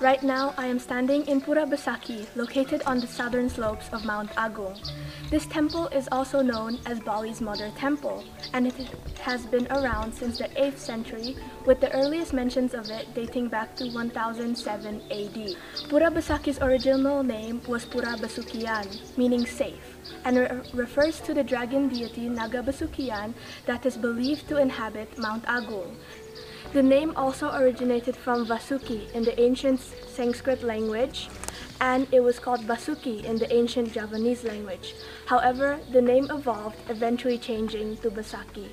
Right now, I am standing in Pura Besakih, located on the southern slopes of Mount Agung. This temple is also known as Bali's Mother Temple, and it has been around since the 8th century, with the earliest mentions of it dating back to 1007 AD. Pura Besakih's original name was Pura Besukian, meaning safe, and re refers to the dragon deity Naga Besukian that is believed to inhabit Mount Agung. The name also originated from Vasuki in the ancient Sanskrit language, and it was called Basuki in the ancient Javanese language. However, the name evolved, eventually changing to Besakih.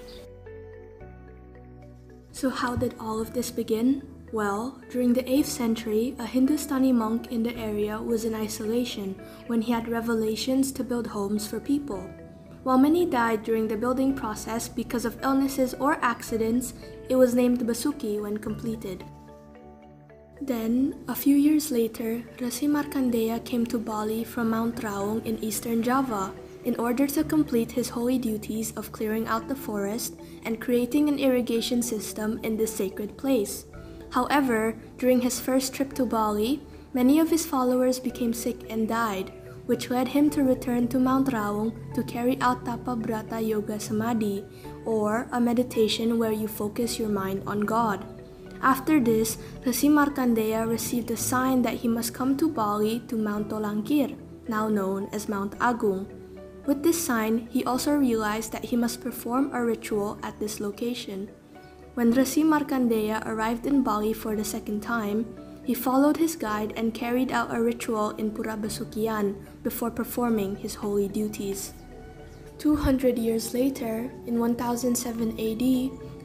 So how did all of this begin? Well, during the 8th century, a Hindustani monk in the area was in isolation when he had revelations to build homes for people. While many died during the building process because of illnesses or accidents, it was named Basuki when completed. Then, a few years later, Resi Markandeya came to Bali from Mount Raung in eastern Java in order to complete his holy duties of clearing out the forest and creating an irrigation system in this sacred place. However, during his first trip to Bali, many of his followers became sick and died, which led him to return to Mount Raung to carry out Tapabrata Yoga Samadhi, or a meditation where you focus your mind on God. After this, Resi Markandeya received a sign that he must come to Bali to Mount Tolangkir, now known as Mount Agung. With this sign, he also realized that he must perform a ritual at this location. When Resi Markandeya arrived in Bali for the second time, he followed his guide and carried out a ritual in Pura Besukian before performing his holy duties. 200 years later, in 1007 AD,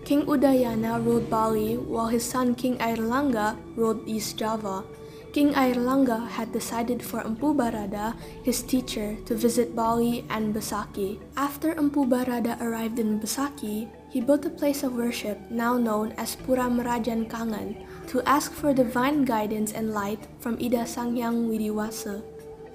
King Udayana ruled Bali while his son King Airlangga ruled East Java. King Airlangga had decided for Empu Barada, his teacher, to visit Bali and Besakih. After Empu Barada arrived in Besakih, he built a place of worship now known as Pura Merajan Kangen to ask for divine guidance and light from Ida Sanghyang Widiwasa.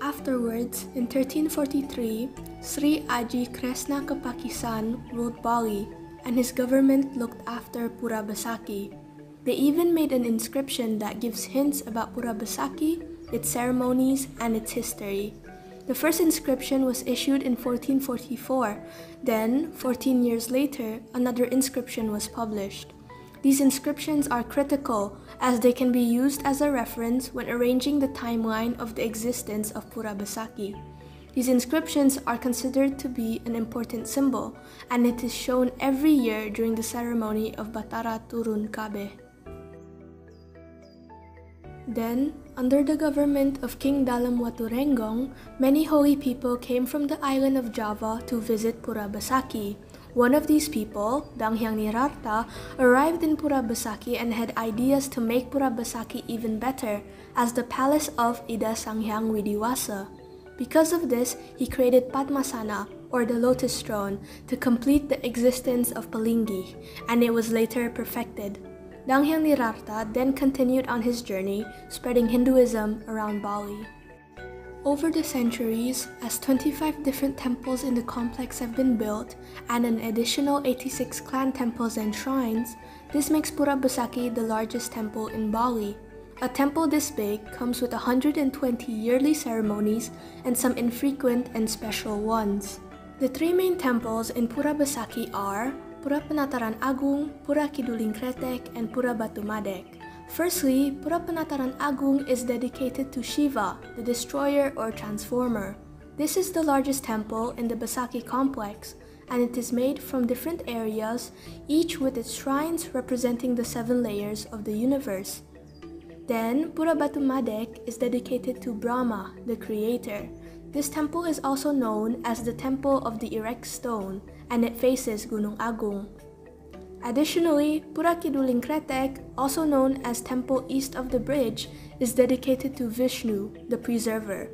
Afterwards, in 1343, Sri Aji Kresna Kepakisan ruled Bali, and his government looked after Pura Besakih. They even made an inscription that gives hints about Pura Besakih, its ceremonies, and its history. The first inscription was issued in 1444. Then, 14 years later, another inscription was published. These inscriptions are critical as they can be used as a reference when arranging the timeline of the existence of Pura Besakih. These inscriptions are considered to be an important symbol, and it is shown every year during the ceremony of Batara Turun Kabeh. Then, under the government of King Dalam Waturenggong, many holy people came from the island of Java to visit Purabasaki. One of these people, Danghyang Nirarta, arrived in Purabasaki and had ideas to make Purabasaki even better as the palace of Ida Sanghyang Widiwasa. Because of this, he created Padmasana, or the lotus throne, to complete the existence of Palinggi, and it was later perfected. Danghyang Nirarta then continued on his journey, spreading Hinduism around Bali. Over the centuries, as 25 different temples in the complex have been built, and an additional 86 clan temples and shrines, this makes Pura the largest temple in Bali. A temple this big comes with 120 yearly ceremonies and some infrequent and special ones. The three main temples in Pura are Pura Penataran Agung, Pura Kiduling Kretek, and Pura Batu Madek. Firstly, Pura Penataran Agung is dedicated to Shiva, the destroyer or transformer. This is the largest temple in the Besakih complex, and it is made from different areas, each with its shrines representing the seven layers of the universe. Then, Pura Batu Madek is dedicated to Brahma, the creator. This temple is also known as the Temple of the Erect Stone, and it faces Gunung Agung. Additionally, Pura Kiduling Kretek, also known as Temple East of the Bridge, is dedicated to Vishnu, the Preserver.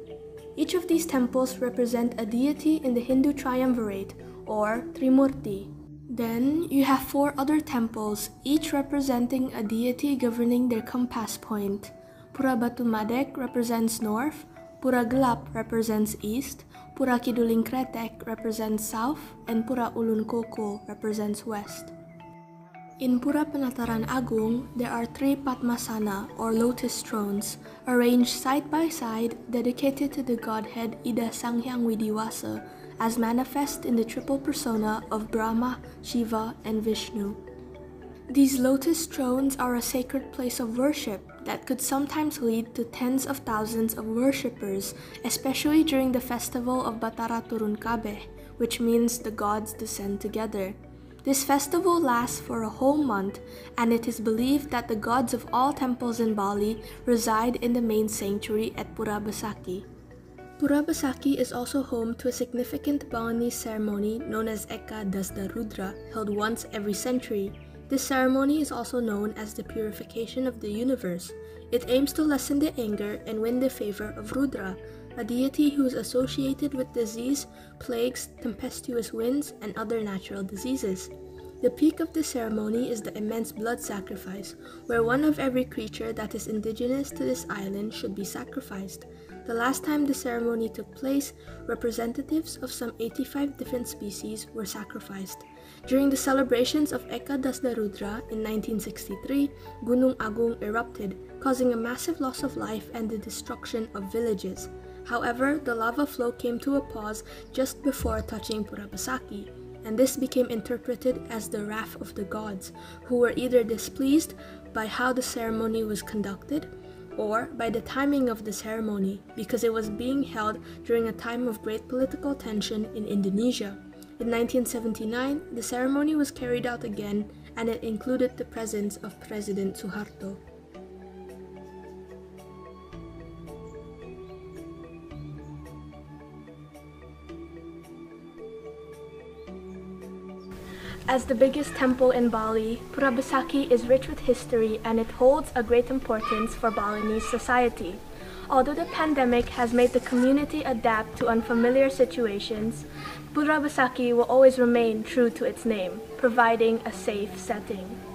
Each of these temples represent a deity in the Hindu triumvirate, or Trimurti. Then, you have four other temples, each representing a deity governing their compass point. Pura Batu Madek represents north, Pura Gelap represents east, Pura Kiduling Kretek represents south, and Pura Ulun Koko represents west. In Pura Penataran Agung, there are three Padmasana or lotus thrones arranged side by side dedicated to the godhead Ida Sanghyang Widiwasa as manifest in the triple persona of Brahma, Shiva, and Vishnu. These lotus thrones are a sacred place of worship that could sometimes lead to tens of thousands of worshippers, especially during the festival of Batara Turun Kabeh, which means the gods descend together. This festival lasts for a whole month, and it is believed that the gods of all temples in Bali reside in the main sanctuary at Pura Besakih. Pura Besakih is also home to a significant Balinese ceremony known as Eka Dasda Rudra, held once every century. This ceremony is also known as the purification of the universe. It aims to lessen the anger and win the favor of Rudra, a deity who is associated with disease, plagues, tempestuous winds, and other natural diseases. The peak of the ceremony is the immense blood sacrifice, where one of every creature that is indigenous to this island should be sacrificed. The last time the ceremony took place, representatives of some 85 different species were sacrificed. During the celebrations of Eka Dasdarudra in 1963, Gunung Agung erupted, causing a massive loss of life and the destruction of villages. However, the lava flow came to a pause just before touching Purabasaki, and this became interpreted as the wrath of the gods, who were either displeased by how the ceremony was conducted or by the timing of the ceremony because it was being held during a time of great political tension in Indonesia. In 1979, the ceremony was carried out again and it included the presence of President Suharto. As the biggest temple in Bali, Pura Besakih is rich with history and it holds a great importance for Balinese society. Although the pandemic has made the community adapt to unfamiliar situations, Pura Besakih will always remain true to its name, providing a safe setting.